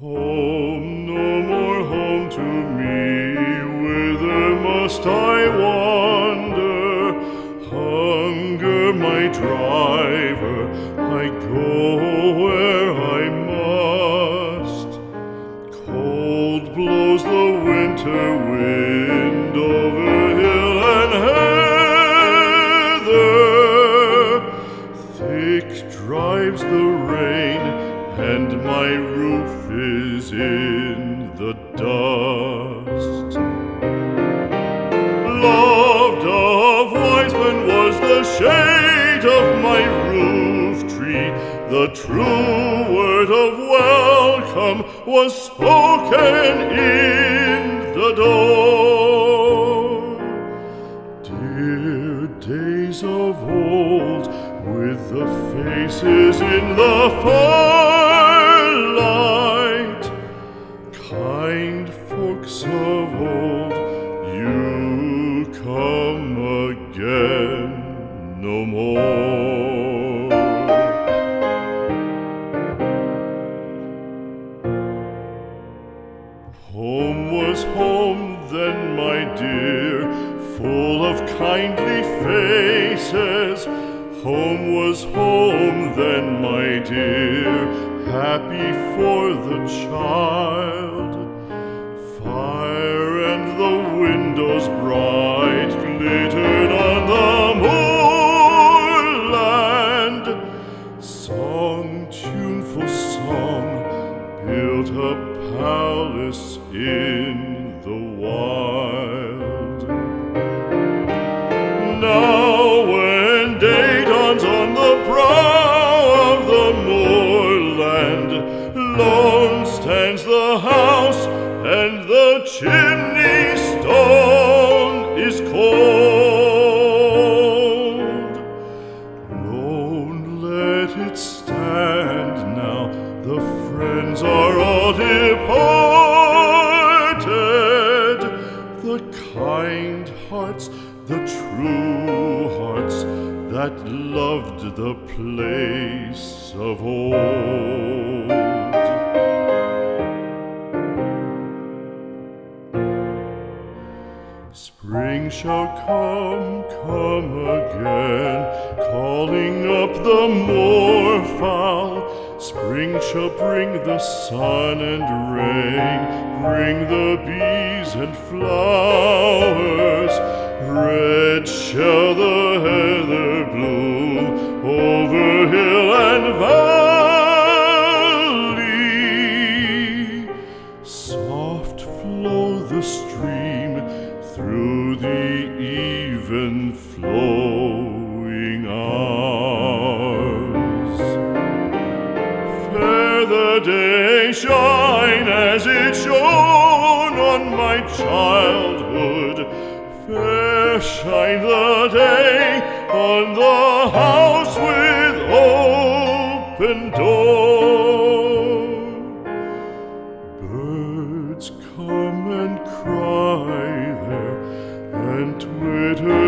Home, no more home to me, whither must I wander? Hunger my driver, I go. My roof is in the dust. Loved of wise men was the shade of my roof tree. The true word of welcome was spoken in the door. Dear days of old, with the faces in the firelight, dear, full of kindly faces. Home was home then, my dear, happy for the child. Fire and the windows bright glittered on the moorland. Song, tuneful song, built a palace in the chimney stone is cold. Lone, let it stand now. The friends are all departed. The kind hearts, the true hearts that loved the place of old. Spring shall come, come again, calling up the moorfowl. Spring shall bring the sun and rain, bring the bees and flowers. Red shall the heather even flowing hours. Fair the day shine as it shone on my childhood. Fair shine the day on the house with open door. Birds come and cry there and twitter